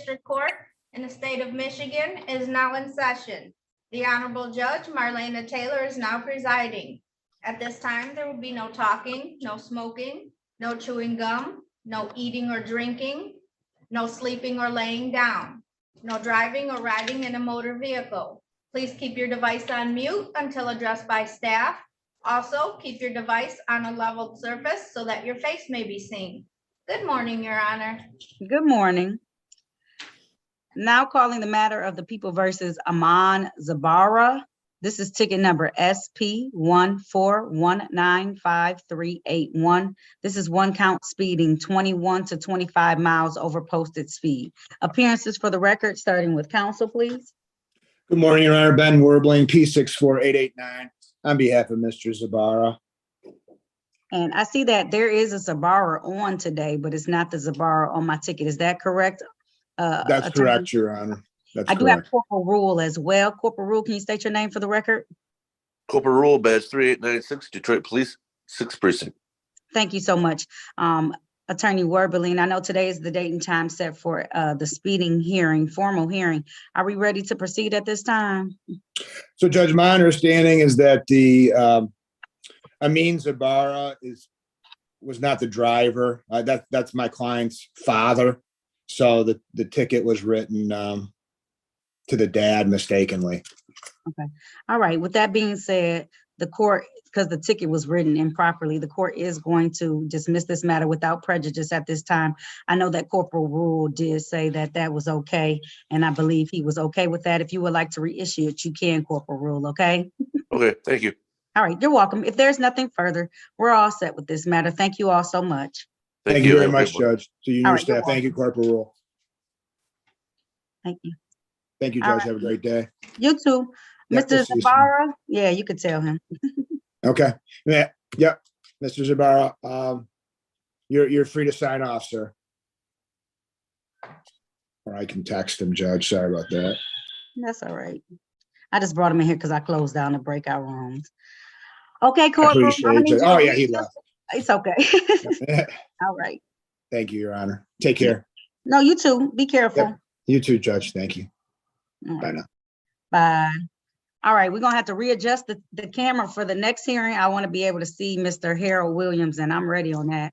District Court in the state of Michigan is now in session. The Honorable Judge Marlena Taylor is now presiding. At this time, there will be no talking, no smoking, no chewing gum, no eating or drinking, no sleeping or laying down, no driving or riding in a motor vehicle. Please keep your device on mute until addressed by staff. Also, keep your device on a leveled surface so that your face may be seen. Good morning, Your Honor. Good morning. Now calling the matter of the people versus Aman Zabara. This is ticket number SP one four one nine five three eight one. This is one count speeding twenty-one to twenty-five miles over posted speed. Appearances for the record, starting with counsel, please. Good morning, Your Honor. Ben Werbling, P six four eight eight nine, on behalf of Mr. Zabara. And I see that there is a Zabara on today, but it's not the Zabara on my ticket. Is that correct? Uh, That's Attorney? correct, Your Honor. That's I do have correct. Corporal Rule as well. Corporal Rule, can you state your name for the record? Corporal Rule Badge three eight nine six, Detroit Police, Sixth Precinct. Thank you so much. Um, Attorney Werbeline, I know today is the date and time set for uh the speeding hearing, formal hearing. Are we ready to proceed at this time? So Judge, my understanding is that the um, Amin Zabara is, was not the driver. Uh, That, that's my client's father. So the, the ticket was written um, to the dad mistakenly. Okay. All right, with that being said, the court, because the ticket was written improperly, the court is going to dismiss this matter without prejudice at this time. I know that Corporal Rule did say that that was okay, and I believe he was okay with that. If you would like to reissue it, you can, Corporal Rule, okay? Okay, thank you. All right, you're welcome. If there's nothing further, we're all set with this matter. Thank you all so much. Thank you very much, good. Judge. To you and All your right, you're staff. Thank you, Corporal Rule. Thank you. Thank you, All Judge. Have a great day. You too. Yep, Mr. we'll see you soon. Zabara, yeah, you could tell him. Okay, yeah, yep, Mr. Zabara, um, you're, you're free to sign off, sir. Or I can text him, Judge, sorry about that. That's all right. I just brought him in here because I closed down the breakout rooms. Okay, I Corporal. appreciate I'm it, need Judge. you Oh, yeah, he read left. It's okay. All right. Thank you, Your Honor. Take care. No, you too. Be careful. You too, Judge. Thank you. All Bye now. Bye. All right, we're gonna have to readjust the, the camera for the next hearing. I want to be able to see Mr. Harold Williams and I'm ready on that.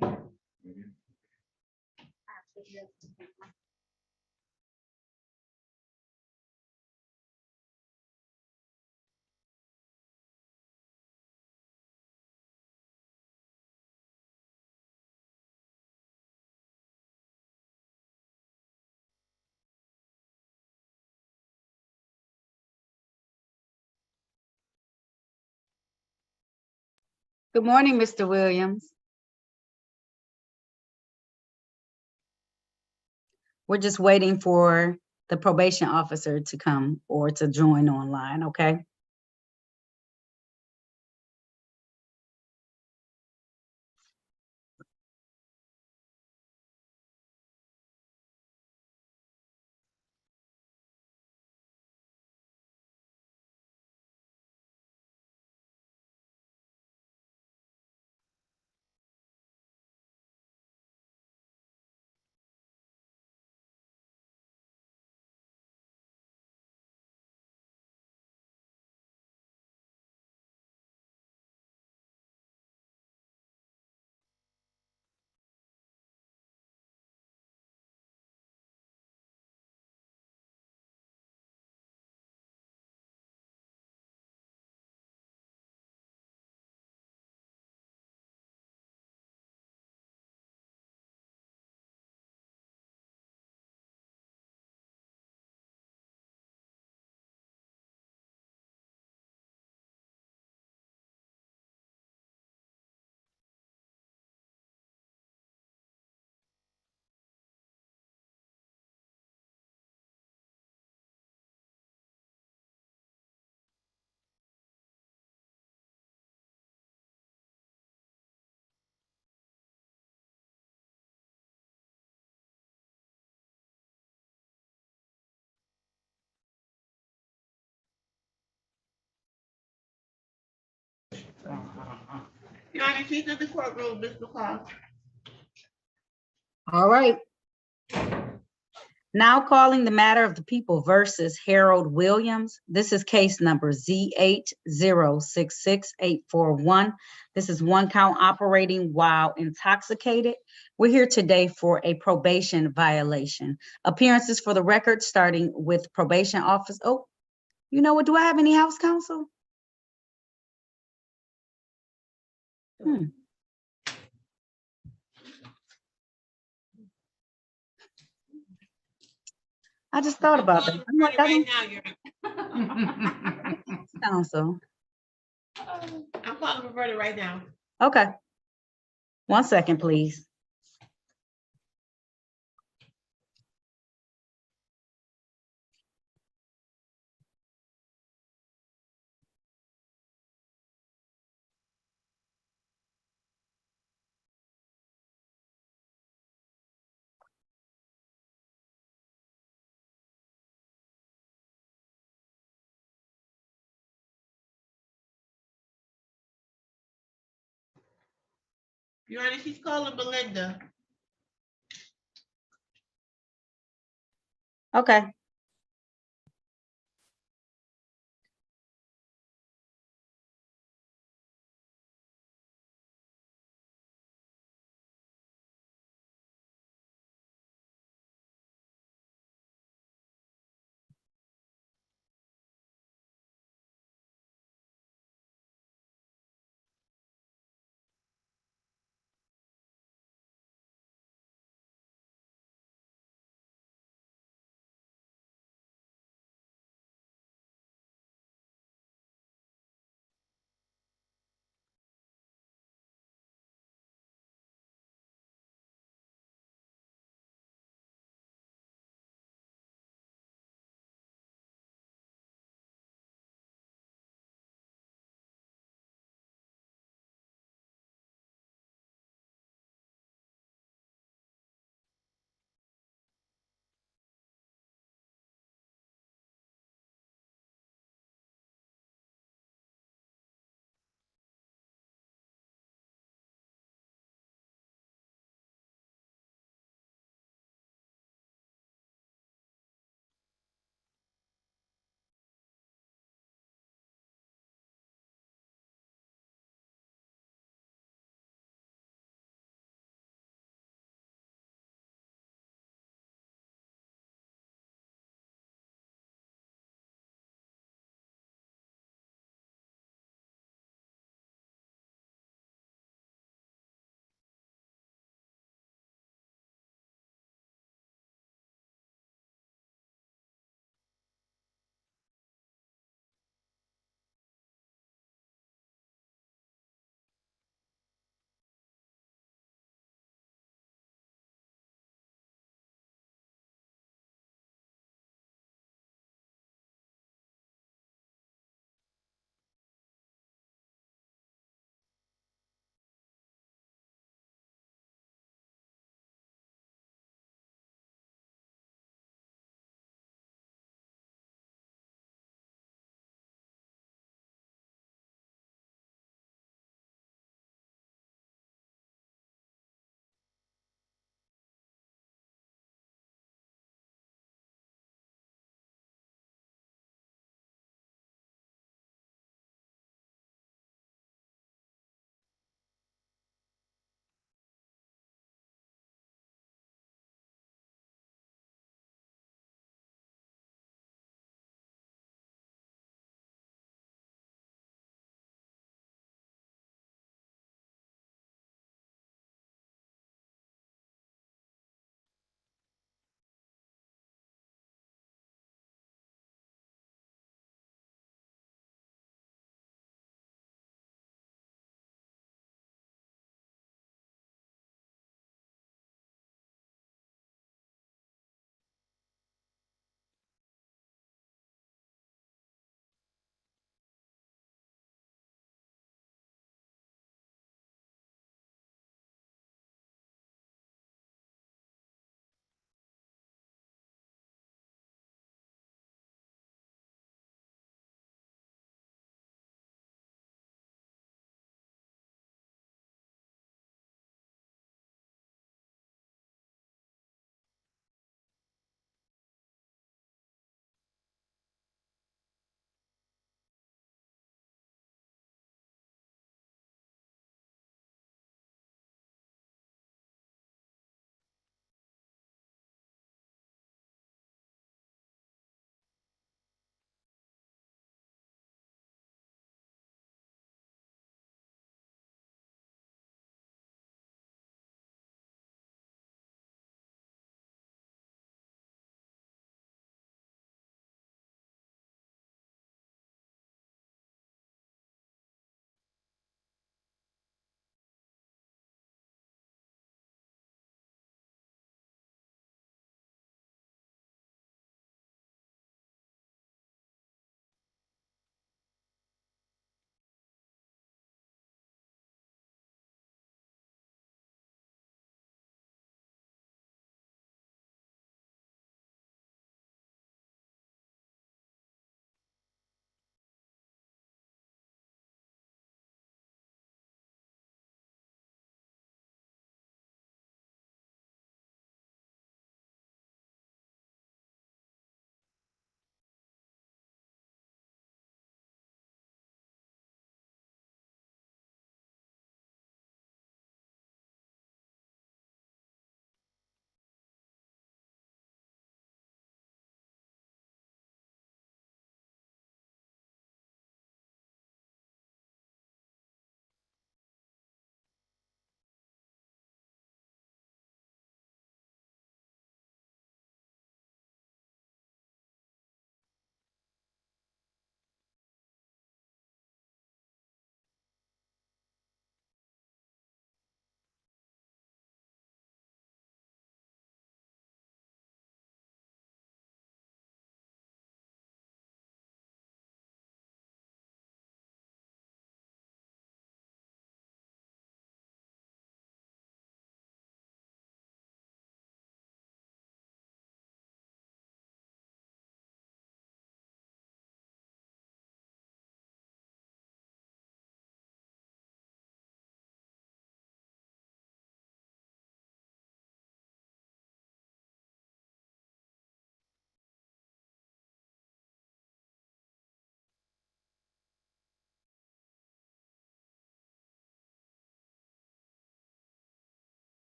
right here. Good morning, Mr. Williams. We're just waiting for the probation officer to come or to join online, okay? Your Honor, the courtroom. All right. Now calling the matter of the people versus Harold Williams. This is case number Z eight zero six six eight four one. This is one count operating while intoxicated. We're here today for a probation violation. Appearances for the record, starting with probation office. Oh, you know what? Do I have any house counsel? Hmm. I just thought about that. I'm like, Right don't now, you're, counsel. I'm calling Roberta right now. Okay. One second, please. Your Honor, she's calling Belinda. Okay.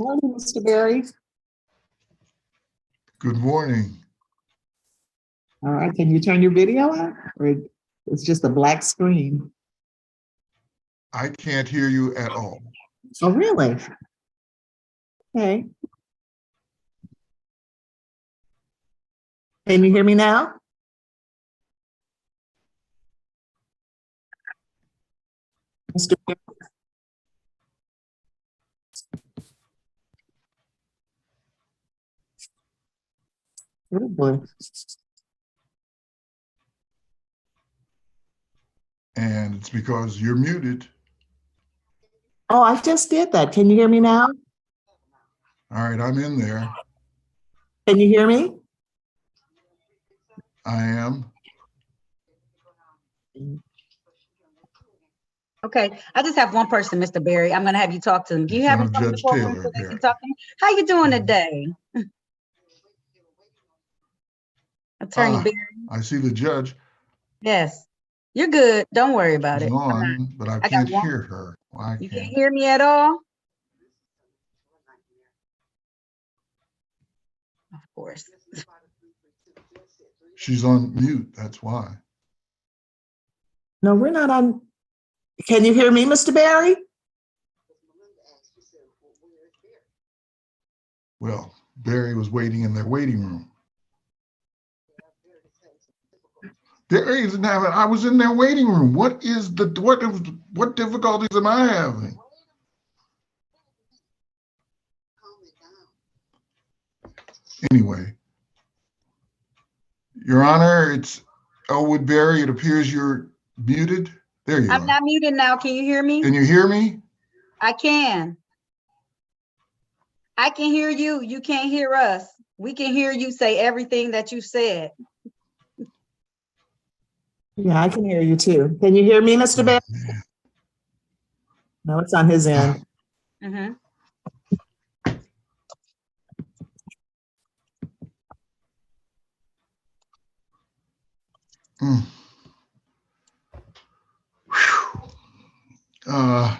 Morning, Mr. Barry. Good morning. All right, can you turn your video on? Or it's just a black screen? I can't hear you at all. Oh, really? Okay. Can you hear me now? Mr. Barry? Oh, boy. And it's because you're muted. Oh, I just did that. Can you hear me now? All right, I'm in there. Can you hear me? I am. Okay, I just have one person, Mr. Barry. I'm gonna have you talk to them. Do you have Uh, him come in the Judge Taylor, so they yeah. can talk to him? How you doing today? Attorney Ah. Barry, I see the judge yes, you're good. Don't worry about is it. I'm not- on, but I got can't one. hear her. Why You can't can't? hear me at all? Of course. She's on mute, that's why. No, we're not on. Can you hear me, Mr. Barry? Well, Barry was waiting in their waiting room. Barry isn't having, I was in their waiting room. What is the, what, what difficulties am I having? Anyway. Your Honor, it's Elwood Barry. It appears you're muted. There you go. I'm are. not muted now. Can you hear me? Can you hear me? I can. I can hear you. You can't hear us. We can hear you say everything that you said. Yeah, I can hear you too. Can you hear me, Mr. Barry? No, it's on his end. Mhm. Mm. Whew. Uh.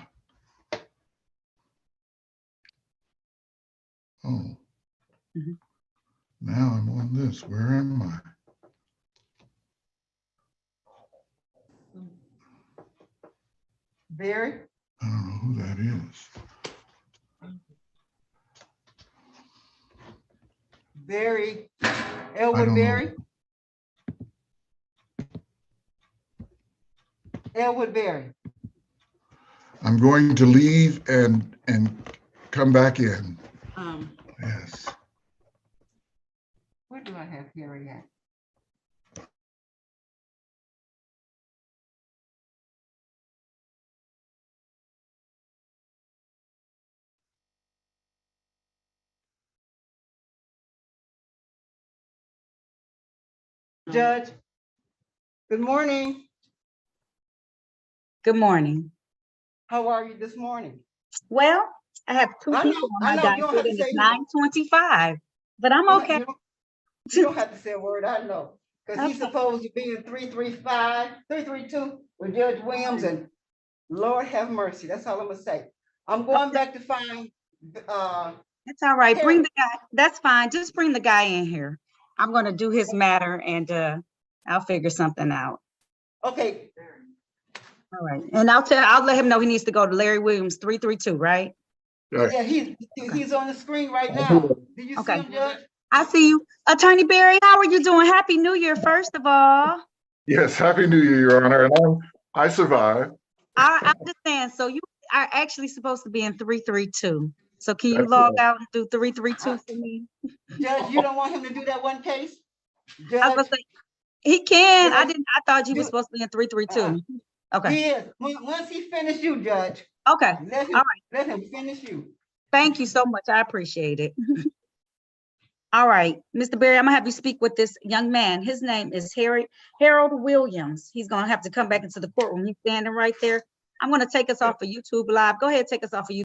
Oh. mm -hmm. Now I'm on this. Where am I? Barry? I don't know who that is. Barry? Elwood know. Barry? Elwood Barry? I'm going to leave and, and come back in. Um, Yes. where do I have Harry at? Judge? Good morning. Good morning. How are you this morning? Well, I have two I know- people on I my know, you don't docket to and say it's no. nine twenty-five, but I'm You okay. You don't- you don't have to say a word, I know. Because he's Okay. supposed to be in three, three, five, three, three, two with Judge Williams and Lord have mercy, that's all I'm gonna say. I'm going back to find, uh, It's all right. Bring the guy. That's fine. Just bring the guy in here. I'm gonna do his matter and uh, I'll figure something out. okay, All right. And I'll tell, I'll let him know he needs to go to Larry Williams, three, three, two, right? Right. yeah, he's, he's on the screen right now. Do you see Okay. him, Judge? I see you. Attorney Barry, how are you doing? Happy New Year, first of all. Yes, Happy New Year, Your Honor. And I'm, I survived. I I understand. So you are actually supposed to be in three, three, two. So can you log out and do three, three, two for me? Judge, you don't want him to do that one case? I was Judge, gonna say, he can. I didn't, I thought you were supposed to be in three, three, Uh-uh. two. Okay, he is, Once- once he finish you, Judge, okay. let him, All let him finish you. Thank you so much. I appreciate it. All right, Mr. Barry, I'm gonna have you speak with this young man. His name is Harry, Harold Williams. He's gonna have to come back into the courtroom. He's standing right there. I'm gonna take us off of YouTube Live. Go ahead, take us off of YouTube.